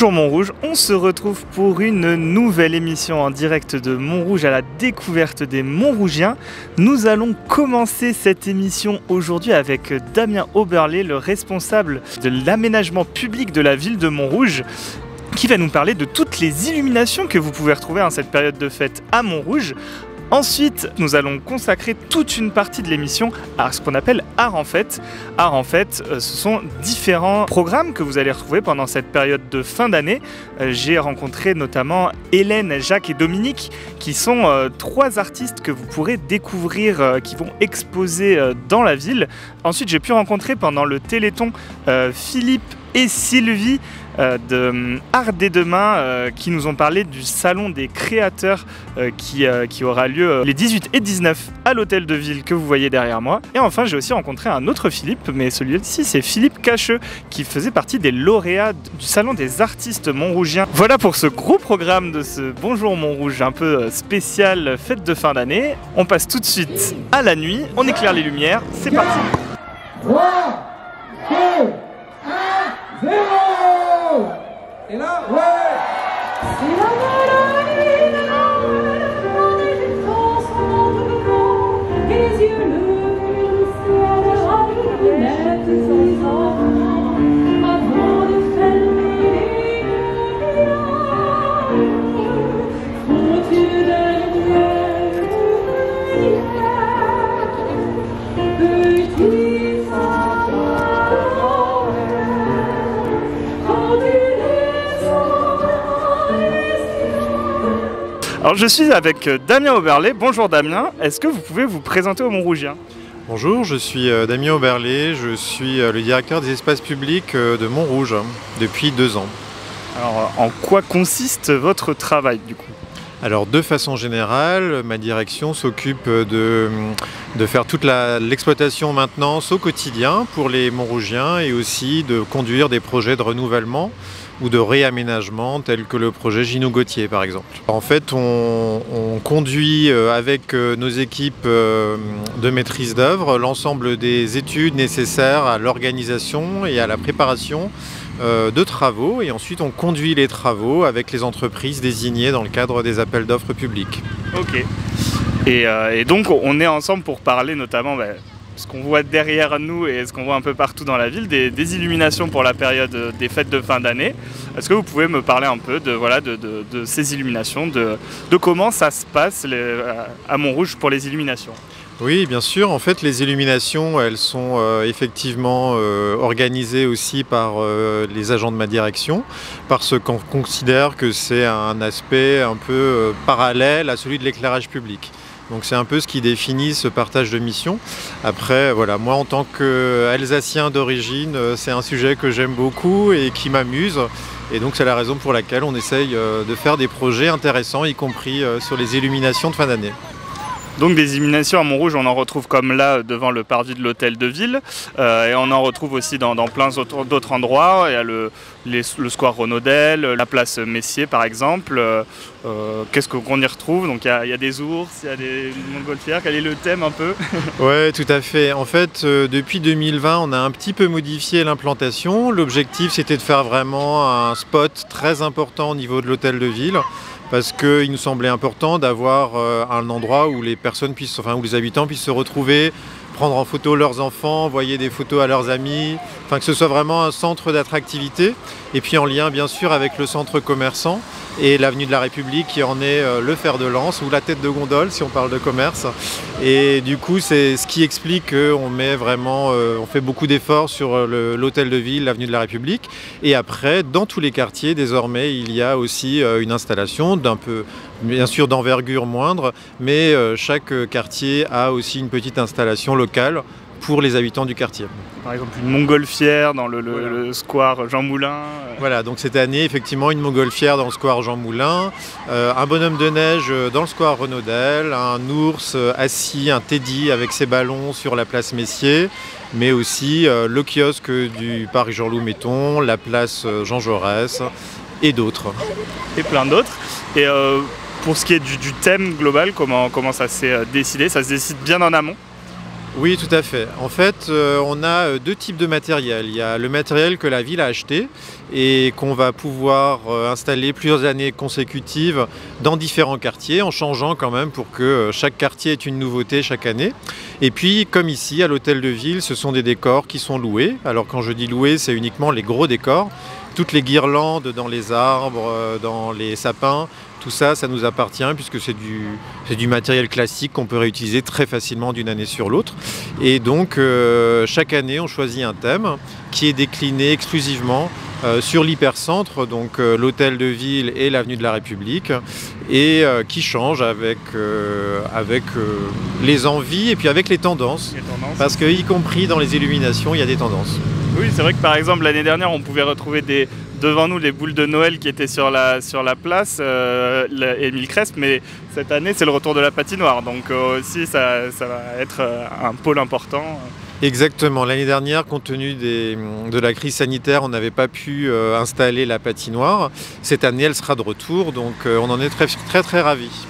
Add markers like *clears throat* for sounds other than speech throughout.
Bonjour Montrouge, on se retrouve pour une nouvelle émission en direct de Montrouge à la découverte des Montrougiens. Nous allons commencer cette émission aujourd'hui avec Damien Oberlé, le responsable de l'aménagement public de la ville de Montrouge qui va nous parler de toutes les illuminations que vous pouvez retrouver en cette période de fête à Montrouge. Ensuite, nous allons consacrer toute une partie de l'émission à ce qu'on appelle Art en Fête. Art en Fête, euh, ce sont différents programmes que vous allez retrouver pendant cette période de fin d'année. Euh, j'ai rencontré notamment Hélène, Jacques et Dominique, qui sont euh, trois artistes que vous pourrez découvrir, qui vont exposer dans la ville. Ensuite, j'ai pu rencontrer pendant le Téléthon Philippe et Sylvie de euh, Art des Demain euh, qui nous ont parlé du salon des créateurs qui, qui, aura lieu les 18 et 19 à l'hôtel de ville que vous voyez derrière moi. Et enfin, j'ai aussi rencontré un autre Philippe, mais celui-ci c'est Philippe Cacheux qui faisait partie des lauréats du salon des artistes montrougiens. Voilà pour ce gros programme de ce Bonjour Montrouge un peu spécial fête de fin d'année. On passe tout de suite à la nuit, on éclaire les lumières, c'est parti. 3, 2, 1, 0 Et là, ouais Alors je suis avec euh, Damien Auberlé. Bonjour Damien, est-ce que vous pouvez vous présenter au Montrougiens Bonjour, je suis euh, Damien Auberlé, je suis euh, le directeur des espaces publics de Montrouge depuis deux ans. Alors en quoi consiste votre travail du coup? Alors de façon générale, ma direction s'occupe de, de, faire toute l'exploitation maintenance au quotidien pour les Montrougiens et aussi de conduire des projets de renouvellement ou de réaménagement tels que le projet Gino Gauthier par exemple. En fait, on, conduit euh, avec euh, nos équipes euh, de maîtrise d'œuvre l'ensemble des études nécessaires à l'organisation et à la préparation de travaux et ensuite on conduit les travaux avec les entreprises désignées dans le cadre des appels d'offres publics. Ok. Et, donc on est ensemble pour parler notamment bah, ce qu'on voit derrière nous et ce qu'on voit un peu partout dans la ville, des, illuminations pour la période des fêtes de fin d'année. Est-ce que vous pouvez me parler un peu de, voilà, de, ces illuminations, de, comment ça se passe à Montrouge pour les illuminations? Oui, bien sûr. En fait, les illuminations, elles sont euh, effectivement euh, organisées aussi par euh, les agents de ma direction, parce qu'on considère que c'est un aspect un peu parallèle à celui de l'éclairage public. Donc c'est un peu ce qui définit ce partage de mission. Après, voilà, moi en tant qu'Alsacien d'origine, euh, c'est un sujet que j'aime beaucoup et qui m'amuse. Et donc c'est la raison pour laquelle on essaye euh, de faire des projets intéressants, y compris euh, sur les illuminations de fin d'année. Donc des illuminations à Montrouge, on en retrouve comme là devant le parvis de l'hôtel de ville, et on en retrouve aussi dans, plein d'autres endroits. Il y a le, le square Renaudel, la place Messier par exemple. Euh, qu'est-ce qu'on y retrouve? Donc il y, a des ours, il y a des montgolfières. Quel est le thème un peu? *laughs* Ouais, tout à fait. En fait, euh, depuis 2020, on a un petit peu modifié l'implantation. L'objectif, c'était de faire vraiment un spot très important au niveau de l'hôtel de ville parce qu'il nous semblait important d'avoir euh, un endroit où les personnes puissent, enfin où les habitants puissent se retrouver, prendre en photo leurs enfants, envoyer des photos à leurs amis, enfin que ce soit vraiment un centre d'attractivité, et puis en lien bien sûr avec le centre commerçant et l'avenue de la République qui en est euh, le fer de lance ou la tête de gondole si on parle de commerce. Et du coup, c'est ce qui explique qu'on met vraiment, euh, on fait beaucoup d'efforts sur euh, l'hôtel de ville, l'avenue de la République. Et après, dans tous les quartiers, désormais, il y a aussi une installation d'un peu, bien sûr, d'envergure moindre, mais chaque quartier a aussi une petite installation locale pour les habitants du quartier. Par exemple une montgolfière dans le, square Jean Moulin. Euh. Voilà, donc cette année effectivement une montgolfière dans le square Jean Moulin, euh, un bonhomme de neige dans le square Renaudel, un ours euh, assis, un teddy avec ses ballons sur la place Messier, mais aussi le kiosque du Paris Jean-Loup Metton, la place Jean Jaurès et d'autres. Et plein d'autres. Et pour ce qui est du, thème global, comment, ça s'est décidé? Ça se décide bien en amont? Oui, tout à fait. En fait, euh, on a euh, deux types de matériel. Il y a le matériel que la ville a acheté et qu'on va pouvoir euh, installer plusieurs années consécutives dans différents quartiers, en changeant quand même pour que chaque quartier ait une nouveauté chaque année. Et puis, comme ici, à l'hôtel de ville, ce sont des décors qui sont loués. Alors quand je dis loués, c'est uniquement les gros décors. Toutes les guirlandes dans les arbres, dans les sapins, tout ça, ça nous appartient puisque c'est du, matériel classique qu'on peut réutiliser très facilement d'une année sur l'autre. Et donc, euh, chaque année, on choisit un thème qui est décliné exclusivement euh, sur l'hypercentre, donc euh, l'hôtel de ville et l'avenue de la République, et qui change avec, avec les envies et puis avec les tendances, les tendances. Parce que, y compris dans les illuminations, il y a des tendances. Oui, c'est vrai que par exemple, l'année dernière, on pouvait retrouver des, devant nous les boules de Noël qui étaient sur la, sur la place, euh, Émile Cresp, mais cette année c'est le retour de la patinoire, donc euh, aussi ça, va être euh, un pôle important. Exactement, l'année dernière, compte tenu de la crise sanitaire, on n'avait pas pu installer la patinoire. Cette année, elle sera de retour, donc on en est très très, très ravis.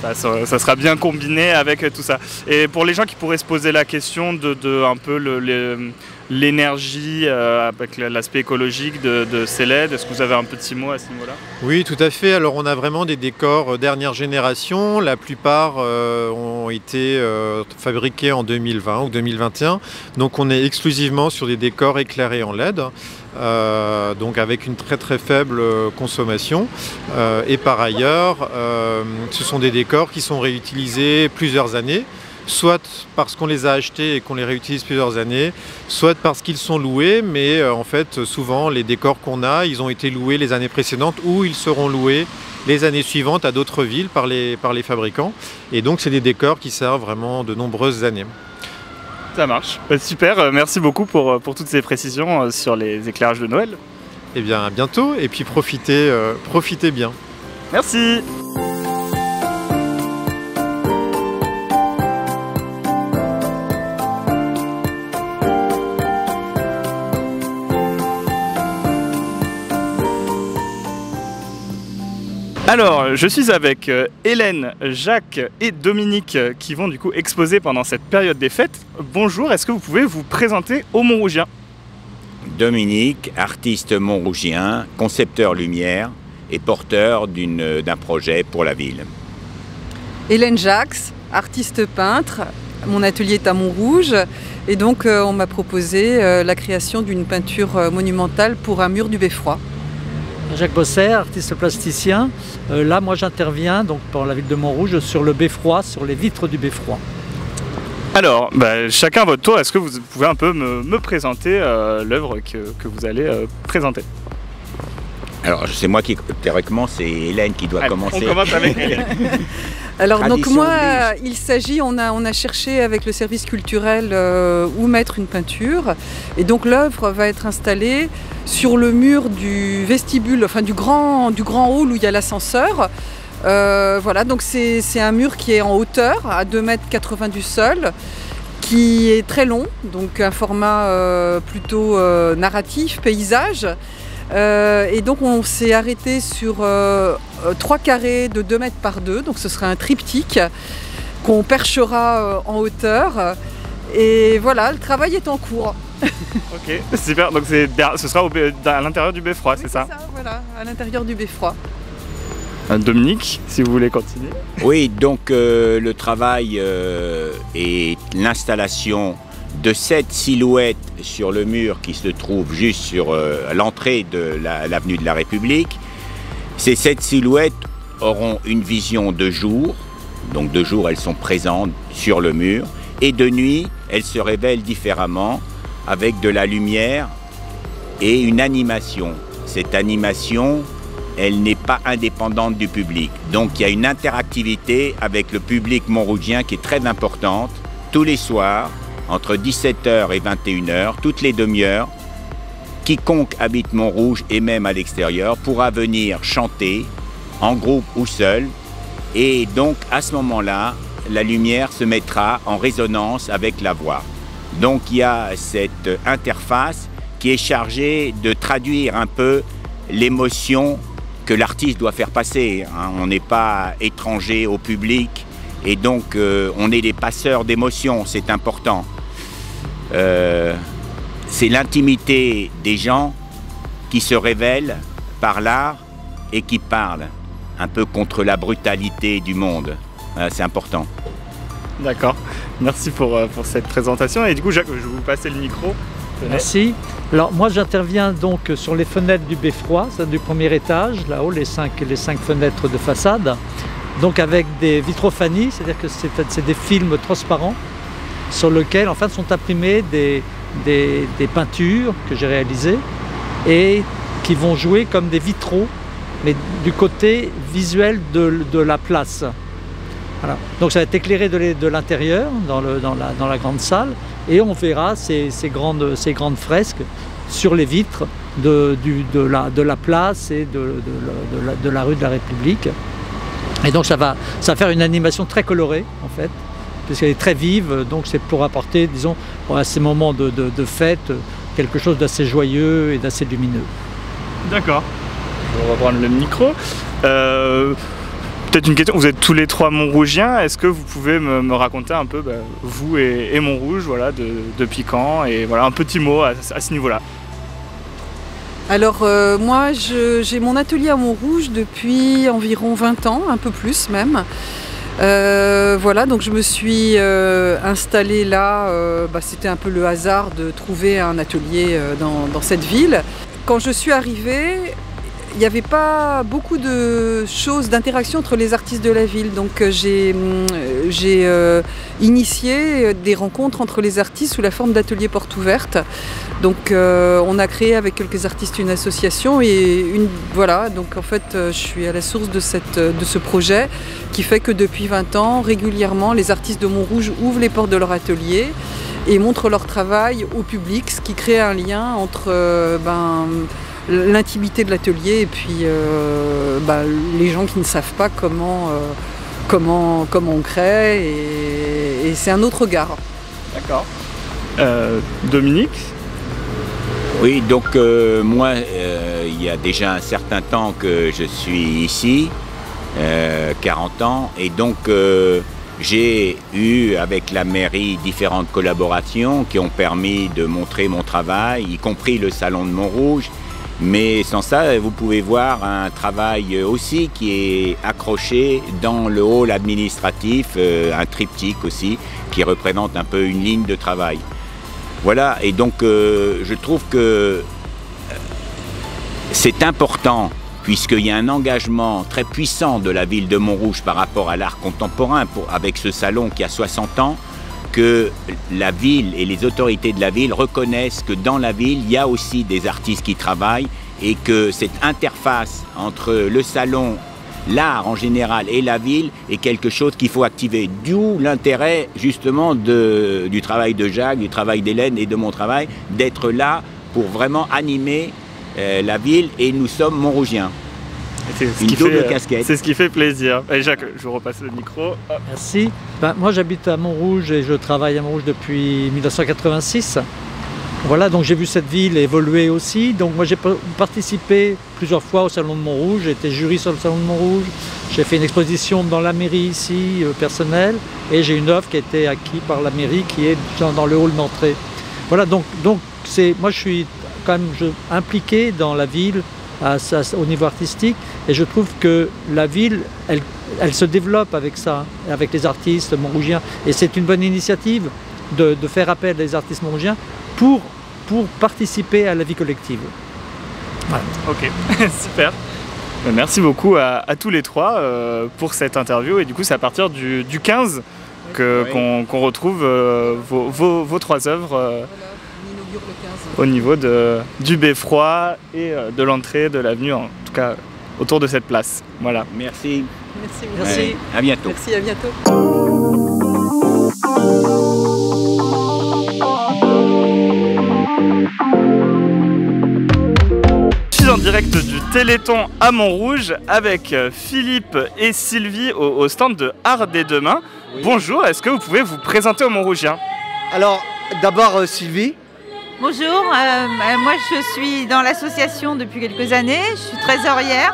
Ça, sera bien combiné avec tout ça. Et pour les gens qui pourraient se poser la question de, un peu l'énergie euh, avec l'aspect écologique de, ces LED, est-ce que vous avez un petit mot à ce niveau-là? Oui, tout à fait. Alors on a vraiment des décors euh, dernière génération. La plupart euh, ont été fabriqués en 2020 ou 2021. Donc on est exclusivement sur des décors éclairés en LED. Donc avec une très très faible consommation. Et par ailleurs, ce sont des décors qui sont réutilisés plusieurs années soit parce qu'on les a achetés et qu'on les réutilise plusieurs années, soit parce qu'ils sont loués, mais en fait souvent les décors qu'on a, ils ont été loués les années précédentes ou ils seront loués les années suivantes à d'autres villes par les, par les fabricants. Et donc c'est des décors qui servent vraiment de nombreuses années. Ça marche. Bah, super, euh, merci beaucoup pour, euh, pour toutes ces précisions euh, sur les éclairages de Noël. Eh bien, à bientôt et puis profitez, profitez bien. Merci. Alors, je suis avec euh, Hélène, Jacques et Dominique euh, qui vont du coup exposer pendant cette période des fêtes. Bonjour, est-ce que vous pouvez vous présenter au Montrougien? Dominique, artiste montrougien, concepteur lumière et porteur d'un projet pour la ville. Hélène Jacques, artiste peintre. Mon atelier est à Montrouge et donc euh, on m'a proposé la création d'une peinture monumentale pour un mur du Beffroi. Jacques Bosser, artiste plasticien. Euh, là, moi, j'interviens donc pour la ville de Montrouge sur le beffroi, sur les vitres du beffroi. Alors, bah, chacun votre tour, est-ce que vous pouvez un peu me, présenter euh, l'œuvre que, vous allez euh, présenter? Alors, c'est moi qui, théoriquement, c'est Hélène qui doit commencer. On commence avec Hélène. *laughs* Alors, donc moi, il s'agit, on a, on a cherché avec le service culturel où mettre une peinture. Et donc, l'œuvre va être installée sur le mur du vestibule, enfin du grand, du grand hall où il y a l'ascenseur. Euh, voilà, donc c'est un mur qui est en hauteur, à 2,80 m du sol, qui est très long, donc un format euh, plutôt euh, narratif, paysage. Et donc on s'est arrêté sur trois carrés de 2 mètres par 2, donc ce sera un triptyque qu'on perchera en hauteur. Et voilà, le travail est en cours. *laughs* ok, super. Donc ce sera à l'intérieur du beffroi, c'est ça, Voilà, à l'intérieur du beffroi. Euh, Dominique, si vous voulez continuer. Oui, donc euh, le travail euh, et l'installation de cette silhouette sur le mur qui se trouve juste sur l'entrée de l'avenue de la République. Ces sept silhouettes auront une vision de jour, donc de jour elles sont présentes sur le mur, et de nuit elles se révèlent différemment avec de la lumière et une animation. Cette animation, elle n'est pas indépendante du public. Donc il y a une interactivité avec le public montrougien qui est très importante. Tous les soirs, entre 17h et 21h, toutes les demi-heures, quiconque habite Montrouge et même à l'extérieur pourra venir chanter en groupe ou seul. Et donc à ce moment-là, la lumière se mettra en résonance avec la voix. Donc il y a cette interface qui est chargée de traduire un peu l'émotion que l'artiste doit faire passer. Hein. On n'est pas étranger au public Et donc, on est des passeurs d'émotions, c'est important. C'est l'intimité des gens qui se révèlent par l'art et qui parlent un peu contre la brutalité du monde. c'est important. D'accord. Merci pour, pour, cette présentation. Et du coup, Jacques, je vais vous passer le micro. Merci. Alors moi j'interviens donc sur les fenêtres du beffroi, du premier étage, là-haut, les cinq, les cinq fenêtres de façade. Donc avec des vitrophanies, c'est-à-dire que c'est des films transparents sur lesquels en sont imprimées des, peintures que j'ai réalisées et qui vont jouer comme des vitraux, mais du côté visuel de, la place. Donc ça va être éclairé de l'intérieur, dans, dans, la, dans la grande salle, et on verra ces, grandes, fresques sur les vitres de, la, place et de, la, rue de la République. Et donc ça va, faire une animation très colorée en fait, puisqu'elle est très vive, donc c'est pour apporter, disons, à ces moments de, fête, quelque chose d'assez joyeux et d'assez lumineux. D'accord. On va prendre le micro. Euh, Peut-être une question, vous êtes tous les trois Montrougiens, est-ce que vous pouvez me, raconter un peu, bah, vous et, Montrouge, voilà, de, depuis quand, et voilà, un petit mot à, ce niveau-là alors euh, moi j'ai mon atelier à Montrouge depuis environ 20 ans, un peu plus même. Euh, voilà, donc je me suis euh, installée là, bah, c'était un peu le hasard de trouver un atelier dans, cette ville. Quand je suis arrivée, il n'y avait pas beaucoup de choses, d'interaction entre les artistes de la ville. Donc euh, j'ai euh, euh, initié des rencontres entre les artistes sous la forme d'ateliers portes ouvertes. Donc on a créé avec quelques artistes une association et une voilà, donc en fait je suis à la source de, ce projet qui fait que depuis 20 ans, régulièrement, les artistes de Montrouge ouvrent les portes de leur atelier et montrent leur travail au public, ce qui crée un lien entre ben, l'intimité de l'atelier et puis euh, bah, les gens qui ne savent pas comment, euh, comment, comment on crée et, c'est un autre regard. D'accord. Euh, Dominique? Oui, donc moi, il y a déjà un certain temps que je suis ici, 40 ans, et donc j'ai eu avec la mairie différentes collaborations qui ont permis de montrer mon travail, y compris le salon de Montrouge. Mais sans ça, vous pouvez voir un travail aussi qui est accroché dans le hall administratif, euh, un triptyque aussi, qui représente un peu une ligne de travail. Voilà, et donc euh, je trouve que euh, c'est important, puisqu'il y a un engagement très puissant de la ville de Montrouge par rapport à l'art contemporain, avec ce salon qui a 60 ans, que la ville et les autorités de la ville reconnaissent que dans la ville, il y a aussi des artistes qui travaillent et que cette interface entre le salon, l'art en général et la ville est quelque chose qu'il faut activer. D'où l'intérêt justement du travail de Jacques, du travail d'Hélène et de mon travail, d'être là pour vraiment animer euh, la ville et nous sommes Montrougiens. C'est ce, qui fait, casquette. c'est ce qui fait plaisir. Et Jacques, je vous repasse le micro. Merci. Ben, moi j'habite à Montrouge et je travaille à Montrouge depuis 1986. Voilà, donc j'ai vu cette ville évoluer aussi. Donc moi j'ai participé plusieurs fois au Salon de Montrouge, j'ai été jury sur le Salon de Montrouge, j'ai fait une exposition dans la mairie ici, euh, personnelle, et j'ai une œuvre qui a été acquise par la mairie qui est dans, le hall d'entrée. Voilà, donc, donc moi je suis quand même impliqué dans la ville au niveau artistique. Et je trouve que la ville, elle, elle se développe avec ça, avec les artistes montrougiens. Et c'est une bonne initiative de, faire appel à des artistes montrougiens pour, pour participer à la vie collective. Ok, *laughs* super. Merci beaucoup à, tous les trois euh, pour cette interview. Et du coup, c'est à partir du, 15 qu'on retrouve euh, vos, vos, trois œuvres. Euh, au niveau de, du beffroi et euh, de l'entrée de l'avenue, en tout cas autour de cette place. Voilà. Merci. Merci. Merci. à bientôt. Merci, à bientôt. Je suis en direct du Téléthon à Montrouge avec euh, Philippe et Sylvie au, stand de Art des Demain. Bonjour, est-ce que vous pouvez vous présenter aux Montrougiens Alors, d'abord euh, Sylvie, Bonjour, euh, euh, moi je suis dans l'association depuis quelques années, je suis trésorière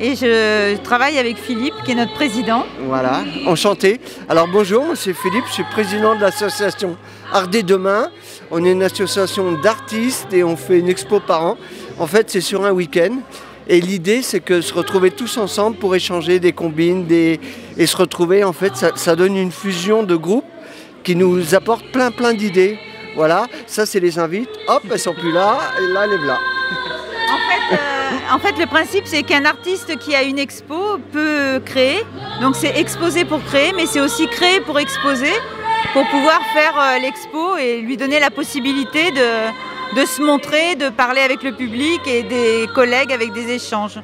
et je travaille avec Philippe qui est notre président. Voilà, enchanté. Alors bonjour, c'est Philippe, je suis président de l'association Art Demain. On est une association d'artistes et on fait une expo par an. En fait, c'est sur un week-end. Et l'idée, c'est que se retrouver tous ensemble pour échanger des combines et se retrouver, en fait, ça, donne une fusion de groupes qui nous apporte plein plein d'idées. Voilà, ça c'est les invites. Hop, elles sont plus là, et là, les voilà. En fait, euh, en fait, le principe, c'est qu'un artiste qui a une expo peut créer. Donc c'est exposer pour créer, mais c'est aussi créer pour exposer, pour pouvoir faire euh, l'expo et lui donner la possibilité de, de se montrer, de parler avec le public et des collègues avec des échanges.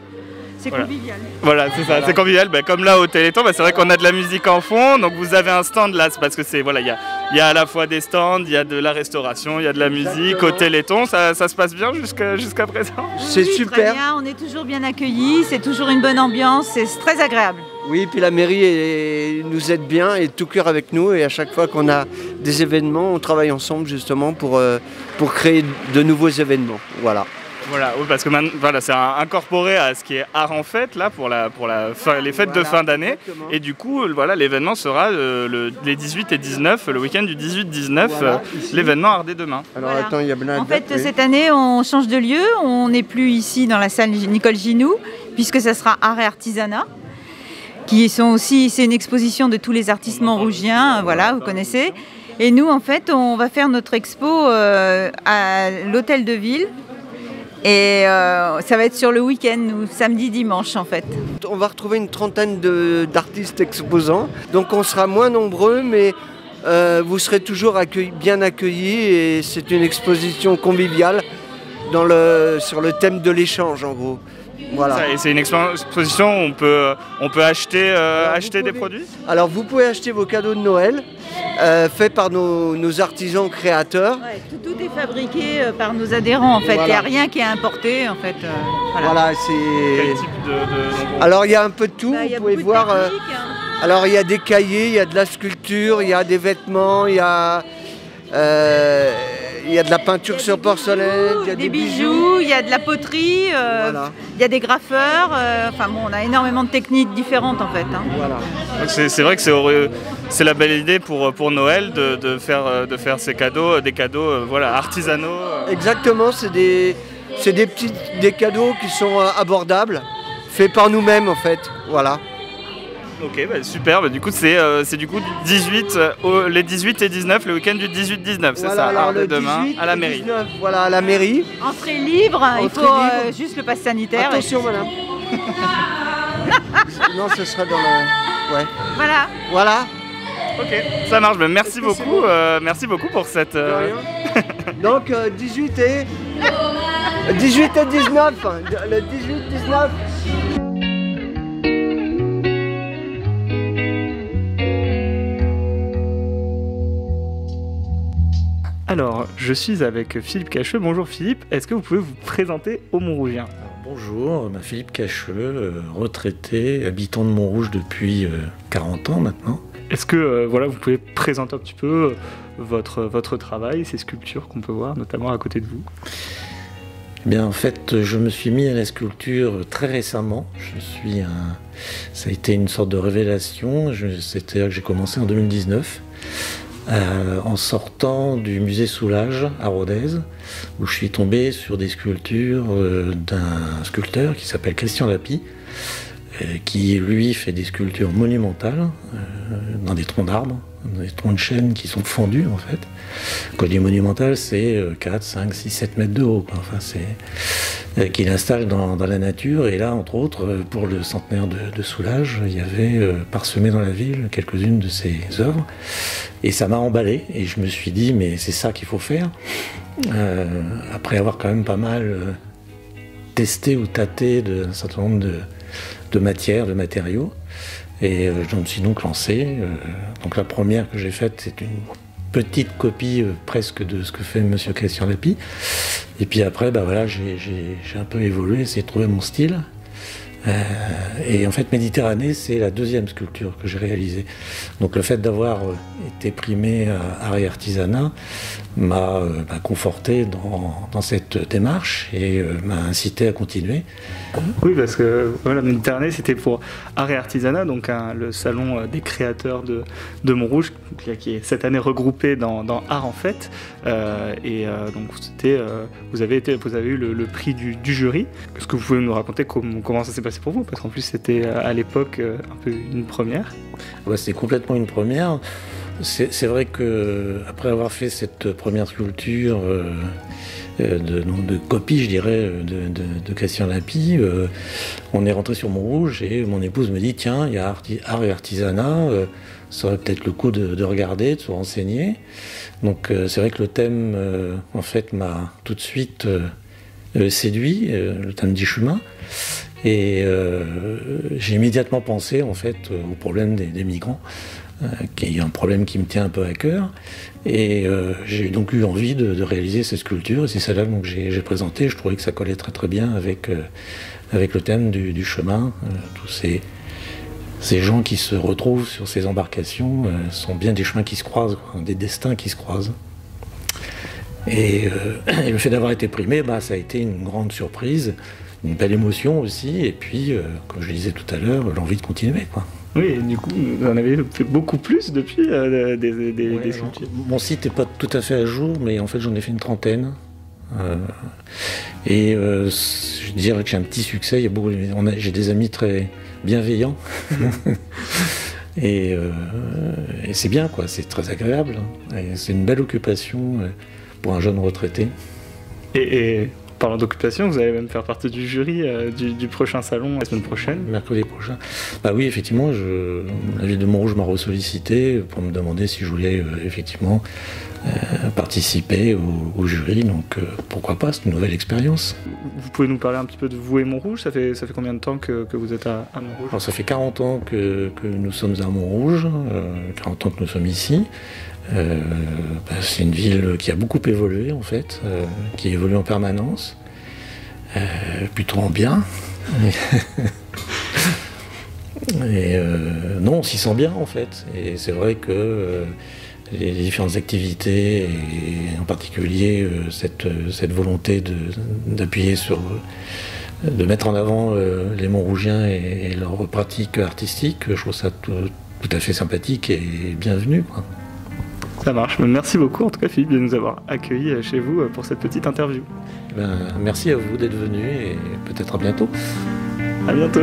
C'est convivial. Voilà, c'est ça, c'est convivial. Ben, comme là au Téléthon, ben, c'est vrai qu'on a de la musique en fond, donc vous avez un stand là, parce que c'est voilà, il y a, à la fois des stands, il y a de la restauration, il y a de la musique au Téléthon. Ça, se passe bien jusqu'à jusqu'à présent? C'est super. bien, on est toujours bien accueillis, c'est toujours une bonne ambiance, c'est très agréable. Oui, puis la mairie nous aide bien et tout cœur avec nous. Et à chaque fois qu'on a des événements, on travaille ensemble justement pour, euh, pour créer de nouveaux événements. Voilà. Voilà, parce que voilà, c'est incorporé à ce qui est art en fête là pour la pour la les fêtes de fin d'année. et du coup voilà l'événement sera euh, le, les 18 et 19 le week-end du 18-19 euh, l'événement art des demain. Alors attends, il y a En fait cette année on change de lieu, on n'est plus ici dans la salle Nicole Ginou puisque ça sera art et artisanat qui sont aussi, c'est une exposition de tous les artistes montrougiens, voilà, vous connaissez. Et nous, en fait, on va faire notre expo euh, à l'hôtel de ville. Et euh, ça va être sur le week-end, samedi, dimanche en fait. On va retrouver une trentaine d'artistes exposants. Donc on sera moins nombreux, mais euh, vous serez toujours bien accueillis. Et c'est une exposition conviviale sur le thème de l'échange en gros. Et c'est une exposition où on peut, on peut acheter, euh, acheter des produits Alors vous pouvez acheter vos cadeaux de Noël euh, faits par nos, artisans créateurs. tout, est fabriqué euh, par nos adhérents en fait. Il n'y a rien qui est importé en fait. voilà, c'est. Alors il y a un peu de tout. Bah, vous pouvez voir. Hein. Alors il y a des cahiers, il y a de la sculpture, il y a des vêtements, il y a il y a de la peinture sur porcelaine, il y a des, bijoux, il y a de la poterie, euh, il y a des graffeurs. Euh, enfin bon, on a énormément de techniques différentes en fait. Hein. C'est vrai que c'est la belle idée pour, pour Noël de, faire, de faire ces cadeaux, des cadeaux euh, voilà, artisanaux. Exactement, c'est des, des petits des cadeaux qui sont abordables, faits par nous-mêmes en fait. Voilà. Ok, bah, super. Bah, du coup, c'est euh, du coup 18, euh, les 18 et 19, le week-end du 18-19, c'est ça alors, le demain, à la mairie. voilà, à la mairie. Entrée libre, il faut euh, juste le pass sanitaire. Attention, madame. *laughs* non, ce sera dans le. Ouais. Voilà. Voilà. Ok, ça marche. Bah, merci beaucoup. merci beaucoup pour cette. *laughs* Donc 18 et 18 et 19. Le 18-19. Alors, je suis avec Philippe Cacheux. Bonjour Philippe, est-ce que vous pouvez vous présenter au Montrougien Bonjour, Philippe Cacheux, euh, retraité, habitant de Montrouge depuis 40 euh, ans maintenant. Est-ce que euh, voilà, vous pouvez présenter un petit peu votre, votre travail, ces sculptures qu'on peut voir, notamment à côté de vous? Eh bien, en fait, je me suis mis à la sculpture très récemment. Je suis un... Ça a été une sorte de révélation. C'était que j'ai commencé en 2019. Euh, en sortant du musée Soulage à Rodez, où je suis tombé sur des sculptures euh, d'un sculpteur qui s'appelle Christian Lapie, euh, qui lui fait des sculptures monumentales dans des troncs d'arbres, des troncs de chêne qui sont fendus en fait. Quand je monumental, c'est 4, 5, 6, 7 mètres de haut. Enfin, c'est euh, qu'il installe dans, la nature. Et là, entre autres, euh, pour le centenaire de, Soulage, il y avait euh, parsemé dans la ville quelques-unes de ses œuvres. Et ça m'a emballé. Et je me suis dit, mais c'est ça qu'il faut faire. après avoir quand même pas mal testé ou tâté d'un certain nombre de matières, de matériaux. Et je me suis donc lancé. donc la première que j'ai faite, c'est une petite copie euh, presque de ce que fait Monsieur Christian Lapie. Et puis après, bah voilà, j'ai un peu évolué, essayé de trouver mon style. Euh, et en fait, Méditerranée, c'est la deuxième sculpture que j'ai réalisée. Donc le fait d'avoir euh, été primé à art et artisanat m'a euh, conforté dans, cette démarche et m'a incité à continuer. Oui, parce que voilà, Méditerranée, c'était pour art et artisanat, donc le salon des créateurs de, de Montrouge, qui est cette année regroupé dans, Art en Fête. et donc c'était, vous, avez été, vous avez eu le, prix du, jury. Est-ce que vous pouvez nous raconter comment, comment ça s'est passé pour vous? Parce qu'en plus, c'était euh, à l'époque euh, un peu une première. Ouais, c'était complètement une première. C'est vrai que après avoir fait cette première sculpture euh, de, de, copie, je dirais, de, de, Christian Lapie, on est rentré sur Montrouge et mon épouse me dit tiens, il y a art et artisanat, ça aurait peut-être le coup de, regarder, de se renseigner. Donc c'est vrai que le thème, en fait, m'a tout de suite séduit, le thème du chemin. Et euh, j'ai immédiatement pensé en fait au problème des, migrants, euh, qui est un problème qui me tient un peu à cœur. Et euh, j'ai donc eu envie de, réaliser cette sculpture. Et c'est celle-là que j'ai présenté. Je trouvais que ça collait très très bien avec, avec le thème du, chemin. tous ces, ces gens qui se retrouvent sur ces embarcations sont bien des chemins qui se croisent, des destins qui se croisent. *clears throat* Et, le fait d'avoir été primé, bah, ça a été une grande surprise une belle émotion aussi, et puis, euh, comme je le disais tout à l'heure, l'envie de continuer. Quoi. Oui, et du coup, vous en avez fait beaucoup plus depuis euh, des, des, Mon site n'est pas tout à fait à jour, mais en fait, j'en ai fait une trentaine. Euh, et je dirais que j'ai un petit succès. J'ai des amis très bienveillants. *laughs* et, c'est bien, quoi. C'est très agréable. C'est une belle occupation pour un jeune retraité. et parlant d'occupation, vous allez même faire partie du jury euh, du, prochain salon la semaine prochaine. Mercredi prochain. Bah oui, effectivement, je, la ville de Montrouge m'a ressollicité pour me demander si je voulais euh, effectivement euh, participer au, jury. Donc pourquoi pas, c'est une nouvelle expérience. Vous pouvez nous parler un petit peu de vous et Montrouge? Ça fait, ça fait combien de temps que, vous êtes à, Montrouge? Alors, Ça fait 40 ans que, nous sommes à Montrouge, 40 ans que nous sommes ici. Euh, bah, c'est une ville qui a beaucoup évolué en fait, euh, qui évolue en permanence, euh, plutôt en bien. *laughs* Non, on s'y sent bien en fait. Et c'est vrai que les différentes activités, et en particulier cette, volonté d'appuyer sur, de mettre en avant les Montrougiens et, et, leurs pratiques artistiques, je trouve ça tout, à fait sympathique et bienvenu. Ça marche. Merci beaucoup en tout cas Philippe de nous avoir accueillis euh, chez vous euh, pour cette petite interview. Ben, merci à vous d'être venu et peut-être à bientôt. À bientôt.